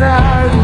that I